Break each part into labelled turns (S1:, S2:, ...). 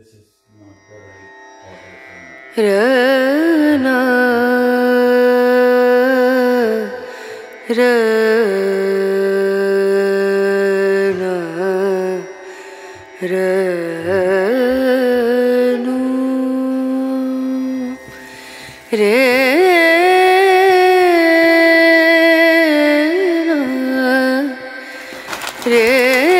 S1: Rana, Rana, not.
S2: Rana, Rana, Rana,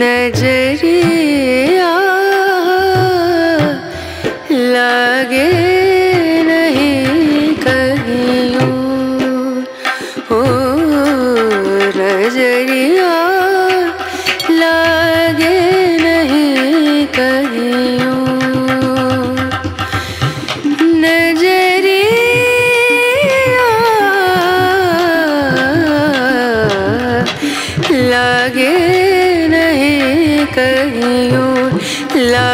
S2: नज़रिया लगे नहीं कहीं ओ नज़रिया लागे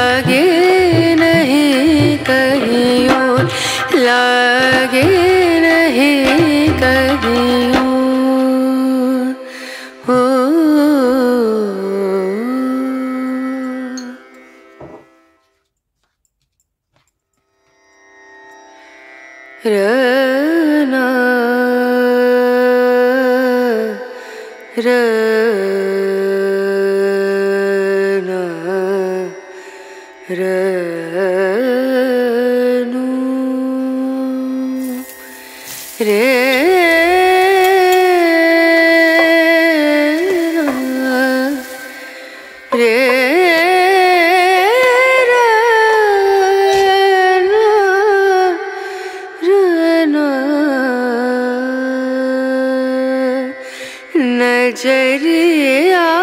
S2: लागे नहीं कहीं और लागे नहीं कहीं और। ओ। रनु रे रे नजरिया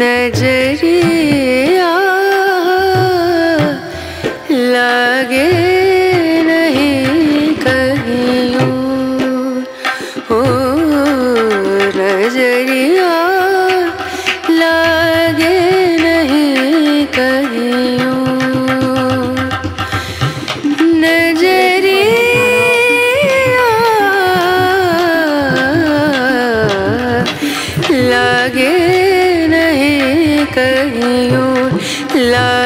S2: नजरी love.